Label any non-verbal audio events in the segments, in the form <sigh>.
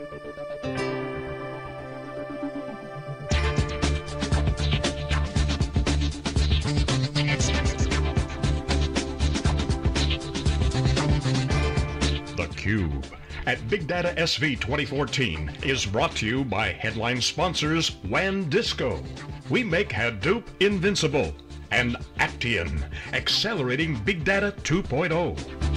The Cube at Big Data SV 2014 is brought to you by headline sponsors WANdisco. We make Hadoop invincible and Actian, accelerating Big Data 2.0.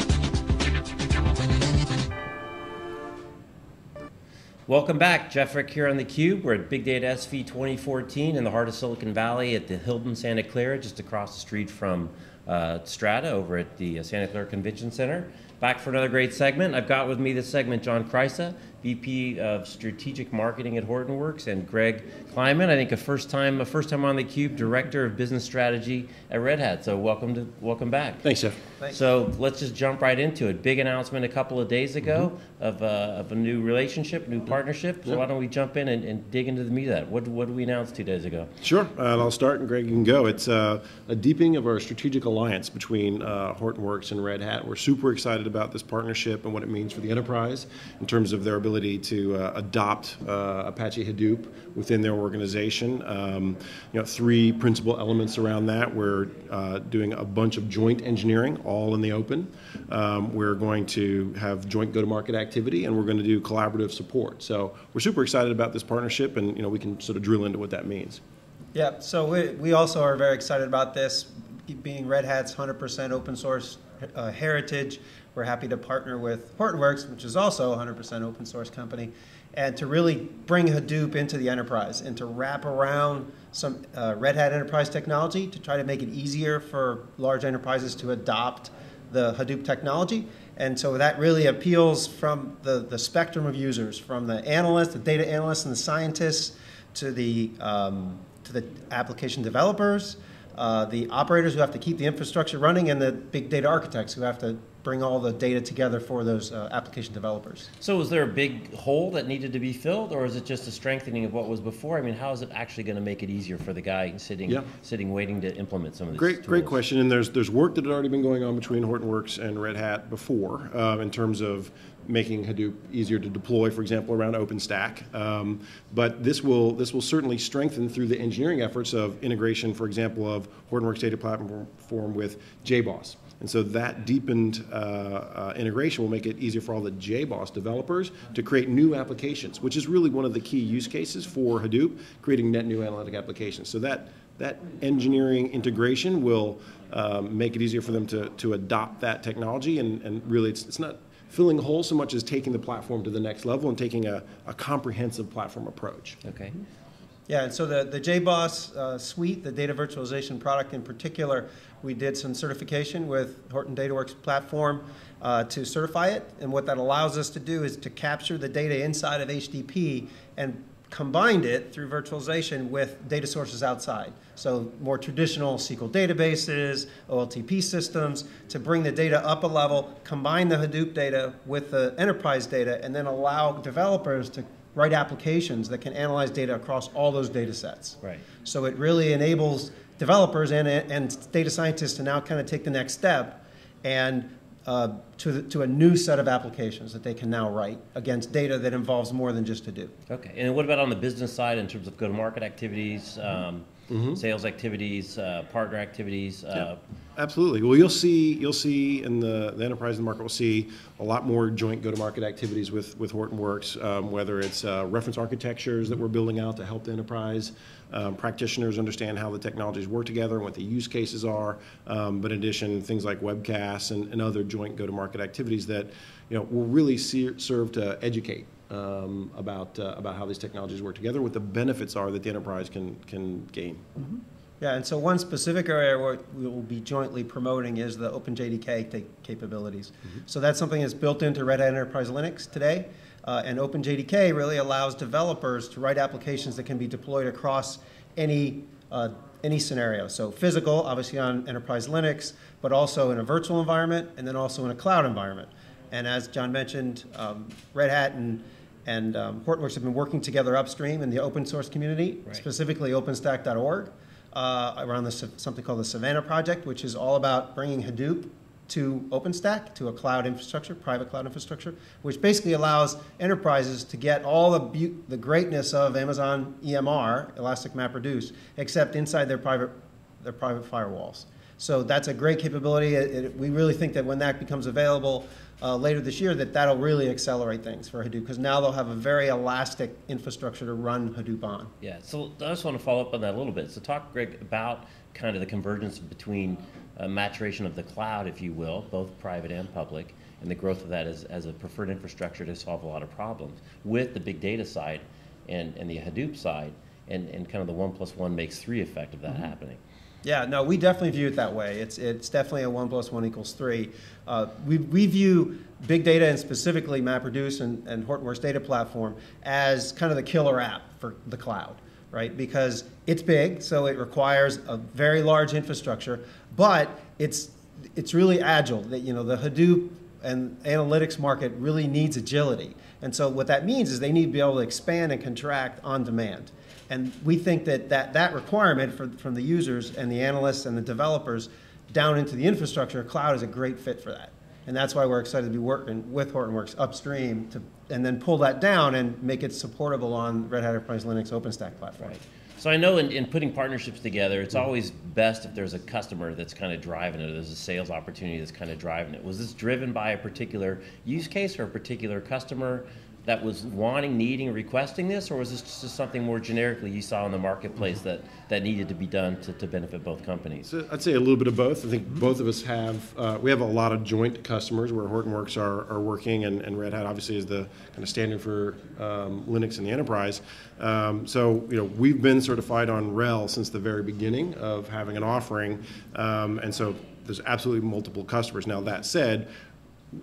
Welcome back. Jeff Frick here on theCUBE. We're at Big Data SV 2014 in the heart of Silicon Valley at the Hilton Santa Clara, just across the street from uh, Strata over at the uh, Santa Clara Convention Center. Back for another great segment. I've got with me this segment John Kreisa, VP of Strategic Marketing at Hortonworks, and Greg Kleiman, I think a first time, a first time on the Cube, Director of Business Strategy at Red Hat. So welcome to welcome back. Thanks, Jeff. Thanks. So let's just jump right into it. Big announcement a couple of days ago mm-hmm. of, uh, of a new relationship, new partnership. So yep. why don't we jump in and, and, dig into the meat of that? What, what did we announce two days ago? Sure, uh, I'll start and Greg, you can go. It's uh, a deepening of our strategic alliance between uh, Hortonworks and Red Hat. We're super excited about this partnership and what it means for the enterprise in terms of their ability to uh, adopt uh, Apache Hadoop within their organization. Um, you know, three principal elements around that. We're uh, doing a bunch of joint engineering, all in the open. Um, we're going to have joint go-to-market activity, and we're going to do collaborative support. So we're super excited about this partnership, and you know, we can sort of drill into what that means. Yeah, so we, we also are very excited about this, being Red Hat's 100% open source uh, heritage. We're happy to partner with Hortonworks, which is also a 100% open source company, and to really bring Hadoop into the enterprise and to wrap around some uh, Red Hat enterprise technology to try to make it easier for large enterprises to adopt the Hadoop technology. And so that really appeals from the, the spectrum of users, from the analysts, the data analysts, and the scientists, to the, um, to the application developers, uh, the operators who have to keep the infrastructure running, and the big data architects who have to bring all the data together for those uh, application developers. So was there a big hole that needed to be filled, or is it just a strengthening of what was before? I mean, how is it actually going to make it easier for the guy sitting, yeah. sitting, waiting to implement some of these? Great, tools? great question. And there's there's work that had already been going on between Hortonworks and Red Hat before, uh, in terms of making Hadoop easier to deploy, for example, around OpenStack. Um, but this will this will certainly strengthen through the engineering efforts of integration, for example, of Hortonworks data platform with JBoss. And so that deepened uh, uh, integration will make it easier for all the JBoss developers to create new applications, which is really one of the key use cases for Hadoop, creating net new analytic applications. So that that engineering integration will um, make it easier for them to, to adopt that technology and, and really it's, it's not filling holes so much as taking the platform to the next level and taking a, a comprehensive platform approach. Okay. Yeah, and so the, the JBoss uh, suite, the data virtualization product in particular, we did some certification with Horton DataWorks platform uh, to certify it. And what that allows us to do is to capture the data inside of HDP and combined it through virtualization with data sources outside. So more traditional SQL databases, OLTP systems, to bring the data up a level, combine the Hadoop data with the enterprise data, and then allow developers to write applications that can analyze data across all those data sets. Right. So it really enables developers and, and data scientists to now kind of take the next step and uh, to, the, to a new set of applications that they can now write against data that involves more than just Hadoop. Okay, and what about on the business side in terms of go-to-market activities, um, mm-hmm. sales activities, uh, partner activities? Uh, yeah. Absolutely. Well, you'll see you'll see in the, the enterprise and the market will see a lot more joint go-to-market activities with with Hortonworks, um, whether it's uh, reference architectures that we're building out to help the enterprise um, practitioners understand how the technologies work together and what the use cases are. Um, but in addition, things like webcasts and, and other joint go-to-market activities that you know will really see, serve to educate um, about uh, about how these technologies work together, what the benefits are that the enterprise can can gain. Mm-hmm. Yeah, and so one specific area where we will be jointly promoting is the OpenJDK capabilities. Mm-hmm. So that's something that's built into Red Hat Enterprise Linux today. Uh, and OpenJDK really allows developers to write applications that can be deployed across any uh, any scenario. So physical, obviously on enterprise Linux, but also in a virtual environment, and then also in a cloud environment. And as John mentioned, um, Red Hat and and um, Hortonworks have been working together upstream in the open source community, right. specifically OpenStack.org, uh, around something called the Savanna project, which is all about bringing Hadoop to OpenStack, to a cloud infrastructure, private cloud infrastructure, which basically allows enterprises to get all the, the greatness of Amazon EMR, Elastic MapReduce, except inside their private, their private firewalls. So that's a great capability. It, it, we really think that when that becomes available uh, later this year, that that'll really accelerate things for Hadoop because now they'll have a very elastic infrastructure to run Hadoop on. Yeah, so I just want to follow up on that a little bit. So talk, Greg, about kind of the convergence between uh, maturation of the cloud, if you will, both private and public, and the growth of that as, as a preferred infrastructure to solve a lot of problems with the big data side and, and the Hadoop side, and, and kind of the one plus one makes three effect of that mm-hmm. happening. Yeah, no, we definitely view it that way. It's, it's definitely a one plus one equals three. Uh, we, we view big data and specifically MapReduce and, and Hortonworks Data Platform as kind of the killer app for the cloud, right? Because it's big, so it requires a very large infrastructure, but it's, it's really agile. That, you know, the Hadoop and analytics market really needs agility. And so what that means is they need to be able to expand and contract on demand. And we think that that, that requirement for, from the users and the analysts and the developers down into the infrastructure, cloud is a great fit for that. And that's why we're excited to be working with Hortonworks upstream to, and then pull that down and make it supportable on Red Hat Enterprise Linux OpenStack platform. Right. So I know in, in putting partnerships together, it's always best if there's a customer that's kind of driving it, or there's a sales opportunity that's kind of driving it. Was this driven by a particular use case or a particular customer? That was wanting, needing, requesting this, or was this just something more generically you saw in the marketplace that, that needed to be done to, to benefit both companies? So I'd say a little bit of both. I think both of us have uh, we have a lot of joint customers where Hortonworks are, are working, and, and Red Hat obviously is the kind of standard for um, Linux in the enterprise. Um, so you know we've been certified on RHEL since the very beginning of having an offering, um, and so there's absolutely multiple customers. Now that said,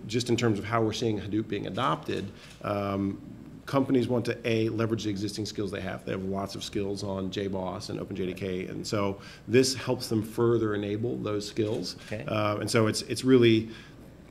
just in terms of how we're seeing Hadoop being adopted, um, companies want to a leverage the existing skills they have. They have lots of skills on JBoss and OpenJDK, and so this helps them further enable those skills. Okay. Uh, and so it's it's really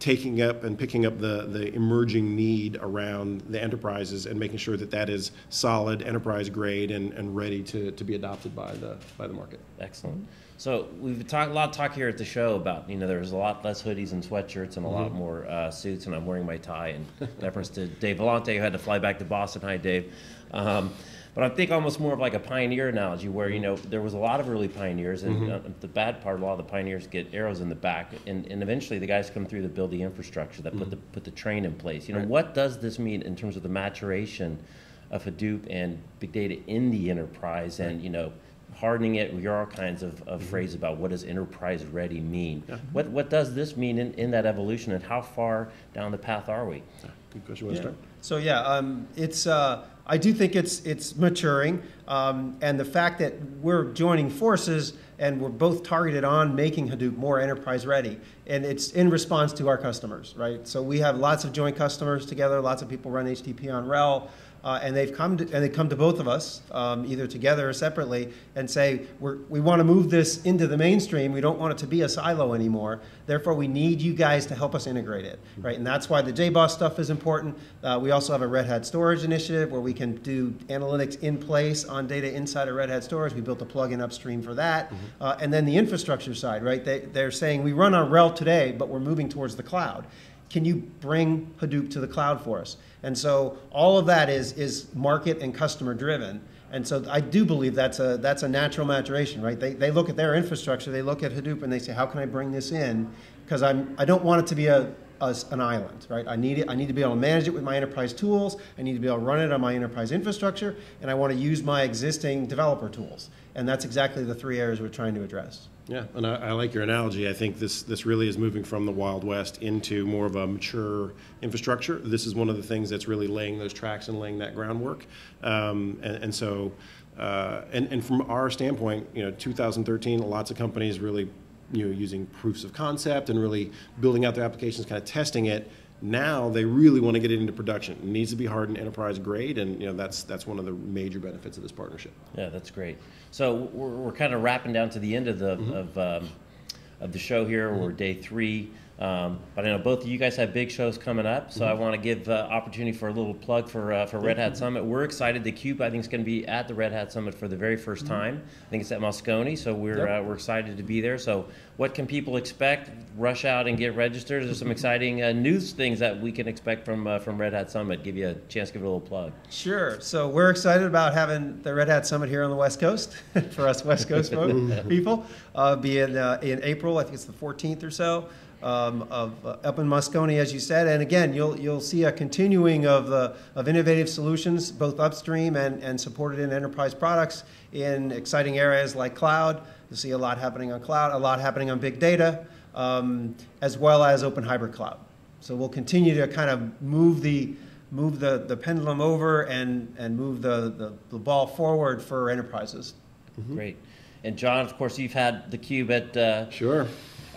taking up and picking up the, the emerging need around the enterprises and making sure that that is solid, enterprise grade, and, and ready to, to be adopted by the, by the market. Excellent. So we've talked a lot of talk here at the show about you know there's a lot less hoodies and sweatshirts and a mm-hmm. lot more uh, suits, and I'm wearing my tie in reference to Dave Vellante who had to fly back to Boston. Hi, Dave. Um, but I think almost more of like a pioneer analogy, where you know there was a lot of early pioneers, and mm-hmm. uh, the bad part, a lot of the pioneers get arrows in the back, and, and eventually the guys come through to build the infrastructure that mm-hmm. put the put the train in place. You know, right. what does this mean in terms of the maturation of Hadoop and big data in the enterprise, and you know hardening it. We hear all kinds of, of mm-hmm. phrases about what does enterprise ready mean. Yeah. What, what does this mean in, in that evolution and how far down the path are we? Good question. You want to start? So yeah, um, it's uh, I do think it's it's maturing, um, and the fact that we're joining forces and we're both targeted on making Hadoop more enterprise ready, and it's in response to our customers, right? So we have lots of joint customers together. Lots of people run HDP on RHEL. Uh, and they've come to, and they come to both of us, um, either together or separately, and say we want to move this into the mainstream. We don't want it to be a silo anymore. Therefore, we need you guys to help us integrate it, right? And that's why the JBoss stuff is important. Uh, we also have a Red Hat Storage initiative where we can do analytics in place on data inside of Red Hat Storage. We built a plugin upstream for that, mm-hmm. uh, and then the infrastructure side, right? They, they're saying we run on RHEL today, but we're moving towards the cloud can you bring Hadoop to the cloud for us? And so all of that is, is market and customer driven. And so I do believe that's a, that's a natural maturation, right? They, they look at their infrastructure, they look at Hadoop, and they say, how can I bring this in? Because I'm, I don't want it to be a, a, an island, right? I need, it, I need to be able to manage it with my enterprise tools. I need to be able to run it on my enterprise infrastructure, and I want to use my existing developer tools. And that's exactly the three areas we're trying to address. Yeah, and I, I, like your analogy. I think this this really is moving from the Wild West into more of a mature infrastructure. This is one of the things that's really laying those tracks and laying that groundwork. Um, and, and, so, uh, and, and from our standpoint, you know, 2013, lots of companies really, you know, using proofs of concept and really building out their applications, kind of testing it now they really want to get it into production. It needs to be hardened enterprise grade, and you know that's that's one of the major benefits of this partnership. Yeah, that's great. So we're, we're kind of wrapping down to the end of the mm-hmm. of um, of the show here. Mm-hmm. We're day three. Um, but I know both of you guys have big shows coming up, so I want to give uh, opportunity for a little plug for uh, for Red Hat Summit. We're excited. The Cube, I think, is going to be at the Red Hat Summit for the very 1st time. I think it's at Moscone, so we're Yep. uh, we're excited to be there. So, what can people expect? Rush out and get registered. There's some exciting uh, news things that we can expect from uh, from Red Hat Summit. Give you a chance to give it a little plug. Sure. So we're excited about having the Red Hat Summit here on the West Coast <laughs> for us West Coast folk, <laughs> people. Uh, be in uh, in April. I think it's the 14th or so. Um, of uh, up in Moscone, as you said, and again, you'll you'll see a continuing of the of innovative solutions, both upstream and and supported in enterprise products in exciting areas like cloud. You'll see a lot happening on cloud, a lot happening on big data, um, as well as open hybrid cloud. So we'll continue to kind of move the move the, the pendulum over and, and move the, the, the ball forward for enterprises. Great. And John, of course, you've had the Cube at uh, Sure.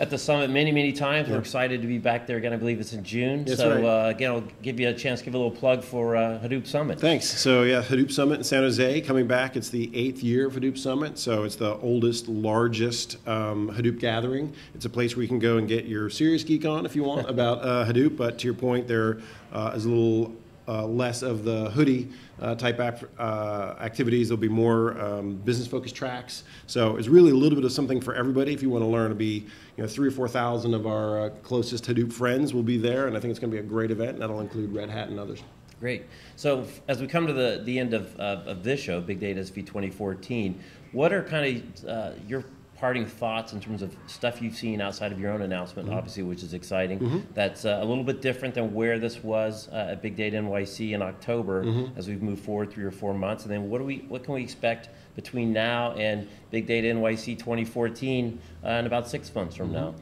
At the summit many, many times. We're excited to be back there again. I believe it's in June. That's so right. uh, again, I'll give you a chance to give a little plug for uh, Hadoop Summit. Thanks. So yeah, Hadoop Summit in San Jose coming back. It's the eighth year of Hadoop Summit. So it's the oldest, largest um, Hadoop gathering. It's a place where you can go and get your serious geek on if you want about uh, Hadoop. But to your point, there uh, is a little uh, less of the hoodie uh, type uh, activities. There'll be more um, business focused tracks. So it's really a little bit of something for everybody. If you want to learn, to be you know three or four thousand of our uh, closest Hadoop friends will be there, and I think it's going to be a great event. And that'll include Red Hat and others. Great. So as we come to the, the end of, of, this show, Big Data SV 2014, what are kind of uh, your parting thoughts in terms of stuff you've seen outside of your own announcement, obviously, which is exciting. That's uh, a little bit different than where this was uh, at Big Data NYC in October as we've moved forward three or four months. And then what do we what can we expect between now and Big Data NYC 2014 uh, in about six months from now?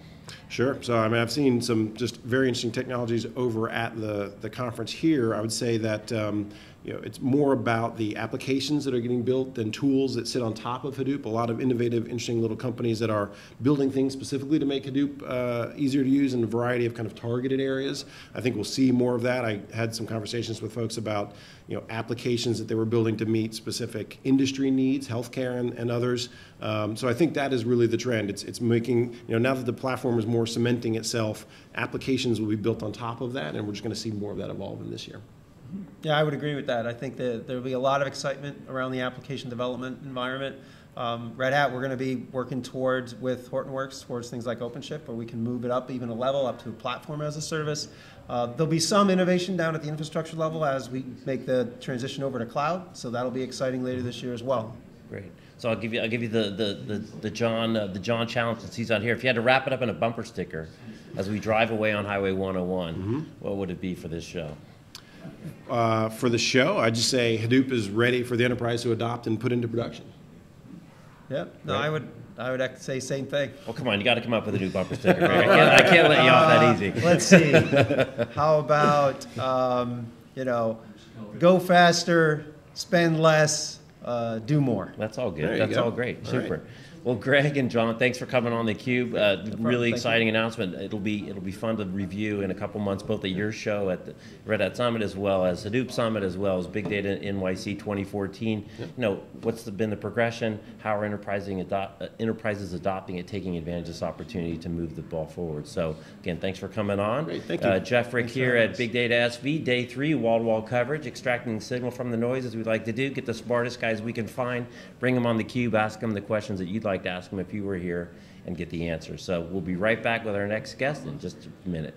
Sure. So I mean, I've seen some just very interesting technologies over at the the conference here. I would say that um, you know it's more about the applications that are getting built than tools that sit on top of Hadoop. A lot of innovative, interesting little companies that are building things specifically to make Hadoop uh, easier to use in a variety of kind of targeted areas. I think we'll see more of that. I had some conversations with folks about you know applications that they were building to meet specific industry needs, healthcare and, and others. Um, so I think that is really the trend. It's it's making you know now that the platform is more cementing itself, applications will be built on top of that, and we're just going to see more of that evolve in this year. Yeah, I would agree with that. I think that there'll be a lot of excitement around the application development environment. Um, Red Hat, we're going to be working towards with Hortonworks towards things like OpenShift, where we can move it up even a level up to a platform as a service. Uh, there'll be some innovation down at the infrastructure level as we make the transition over to cloud, so that'll be exciting later this year as well. Great. So I'll give you I'll give you the the the, the John uh, the John challenge since he's on here. If you had to wrap it up in a bumper sticker, as we drive away on Highway 101, what would it be for this show? Uh, for the show, I just say Hadoop is ready for the enterprise to adopt and put into production. Yep. No, I would I would say same thing. Well, come on, you got to come up with a new bumper sticker. <laughs> Greg. I, can't, I can't let you off that easy. Let's see. <laughs> How about um, you know, go faster, spend less, uh, do more. That's all good. That's go. all great. All Super. right. Well, Greg and John, thanks for coming on the Cube. Uh, really Thank exciting announcement. It'll be it'll be fun to review in a couple months, both at your show at the Red Hat Summit as well as Hadoop Summit as well as Big Data NYC 2014. You know, what's the, been the progression? How are enterprising adopt, uh, enterprises adopting it, taking advantage of this opportunity to move the ball forward? So again, thanks for coming on. Great, thank you. Uh, Jeff Frick Thanks here at. Big Data SV, day three, wall-to-wall coverage, extracting signal from the noise as we like to do. Get the smartest guys we can find, bring them on the cube, ask them the questions that you'd like to ask them if you were here, and get the answer. So we'll be right back with our next guest in just a minute.